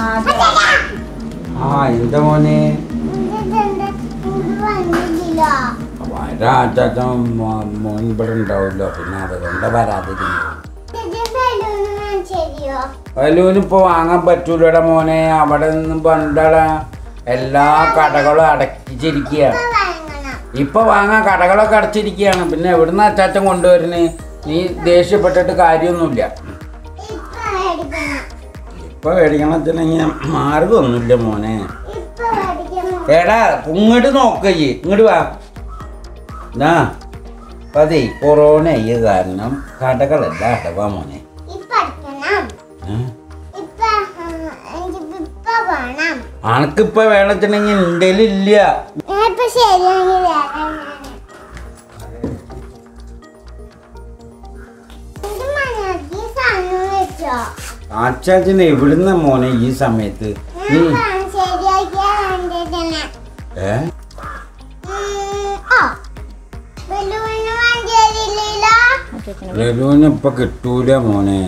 ആ എന്താ മോനെ? വന്നില്ല വരാ അച്ചാച്ചൻ മോൻ ഇവിടെ ഉണ്ടാവുമല്ലോ. പിന്നെ അതുകൊണ്ട് വരാതിരിക്കുന്നു. ശരിയോ വല്ലൂനിപ്പോ വാങ്ങാൻ പറ്റൂലടാ മോനെ. അവിടെ നിന്ന് പണ്ടടാ എല്ലാ കടകളും അടച്ചിരിക്കുകയാണ് ഇപ്പൊ വാങ്ങാൻ കടകളൊക്കെ അടച്ചിരിക്കുകയാണ്. പിന്നെ എവിടുന്ന് അച്ചാച്ചൻ കൊണ്ടുവരുന്നത് നീ ദേഷ്യപ്പെട്ടിട്ട് കാര്യമൊന്നുമില്ല. ഇപ്പൊ മേടിക്കണം ഇപ്പൊ മേടിക്കണം വെച്ചിട്ടുണ്ടെങ്കിൽ മാർഗമൊന്നുമില്ല മോനെ എടാ ഇങ്ങോട്ട് നോക്കയ്യ് ഇങ്ങോട്ട് വാ. എന്നാ അതെ കൊറോണ ആയ കാരണം കടകളല്ല അടവാ മോനെ. ആണക്കിപ്പ അടിക്കണം. ഇന്ത്യയിലില്ല അനക്കിപ്പോ എന്റെ ഇല്ല അച്ചാച്ചന് എവിടുന്ന മോനെ ഈ സമയത്ത്? നീ ഏ? ഇപ്പൊ കിട്ടൂല മോനെ.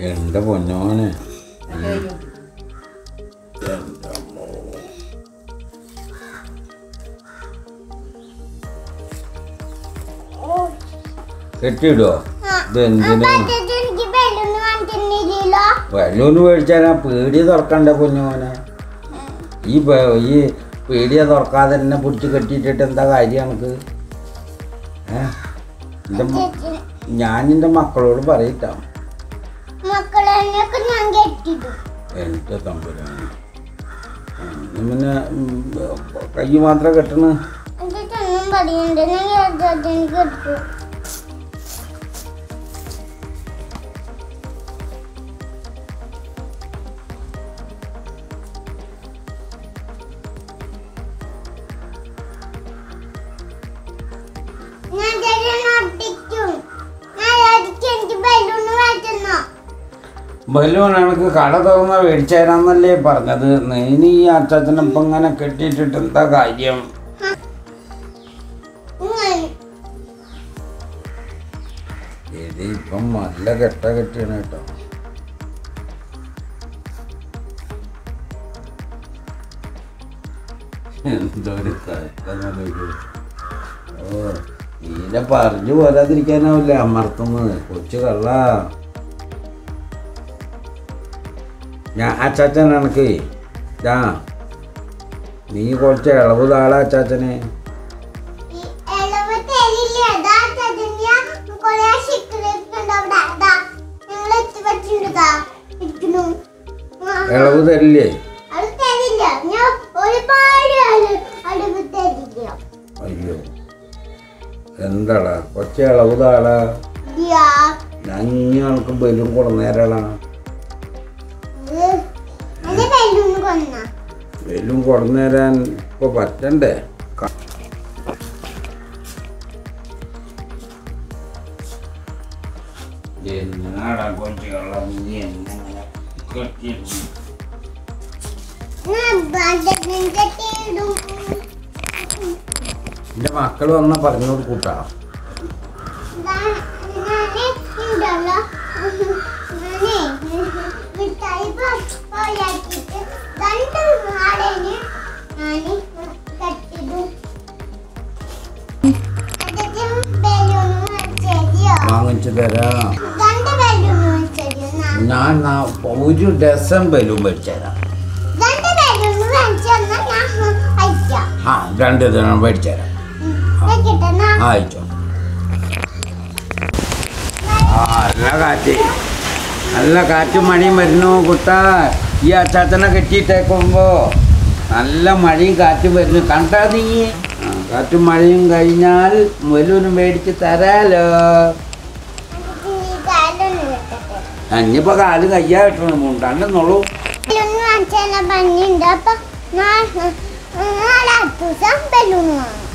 എന്റെ പൊന്നോനെ. കെട്ടിയിടുവോ? ഇത് എന്തിനാ? എനിക്ക് ബലൂണ് വാങ്ങിച്ചെന്നില്ലല്ലോ. വെല്ലൂന്ന് മേടിച്ചാൽ ആ പീടിയ തുറക്കണ്ട കുഞ്ഞുമോനെ? ഈ ഈ പീടിയ തുറക്കാതെ തന്നെ പിടിച്ച് കെട്ടിയിട്ടിട്ട് എന്താ കാര്യം നമുക്ക് മ- ഞാൻ എന്റെ മക്കളോട് പറയിട്ടാ. എന്റെ തമ്പുരാണ് പിന്നെ കൈ മാത്രം കെട്ടണ. ബലൂൺ എനിക്ക് കട തുറന്ന് മേടിച്ചേരാന്നല്ലേ പറഞ്ഞത്. നീ ഈ അച്ചാച്ചനപ്പം ഇങ്ങനെ കെട്ടിയിട്ടിട്ട് എന്താ കാര്യം? ഇപ്പം നല്ല കെട്ട കെട്ടിയാണ് കേട്ടോ. എന്തൊരു. ഓ പറഞ്ഞു പോരാതിരിക്കാനാവില്ല അമർത്തുന്നത്? കൊച്ചു കള്ള. ഞാൻ അച്ചാച്ചൻ എനിക്ക് ഇതാ നീ കുറച്ച് ഇളവ് താളാ അച്ചാച്ചനെ. ഇളവ് തരില്ല. ഇളവ് അയ്യോ എന്താടാ? കൊച്ചളവ് താളാ. ഞാൻ ഇനി ആൾക്ക് ബലൂൺ കൊടുന്നേരാളാ. ബലൂൺ നേരാൻ ഇപ്പോൾ പറ്റണ്ടേ? എന്നാടാ കൊച്ചുകളെ നീ എന്നെ കെട്ടിയിരുന്നു എന്റെ മക്കൾ വന്ന പറഞ്ഞു കൊടുക്കൂട്ടാ. ഇതാണ് ഇതാണ് ഞാനേ മിഠായി തരാം ഞാൻ ഒരു ഡസൻ ബലൂൺ മേടിച്ചു തരാം രണ്ട് ഞാൻ അയക്കാം. ആ രണ്ട് ദിനം മേടിച്ചു തരാം വെക്കട്ടെ ആ അയച്ചോ. ആ നല്ല കാറ്റ്. നല്ല കാറ്റും മഴയും വരുന്നു കുട്ട. ഈ അച്ചാച്ചനെ കെട്ടിയിട്ടേക്കുമ്പോ നല്ല മഴയും കാറ്റും വരുന്നു. കണ്ടാ നീ? കാറ്റും മഴയും കഴിഞ്ഞാൽ മുലൂനും മേടിച്ച് തരാലോ. അഞ്ഞിപ്പോ കാൽ കയ്യാ കിട്ടണം മുണ്ടാണ്ടെന്നുള്ളൂ ഭംഗിയുണ്ട് അപ്പൊ നാളെ ദിവസം ബലൂൺ വാങ്ങും.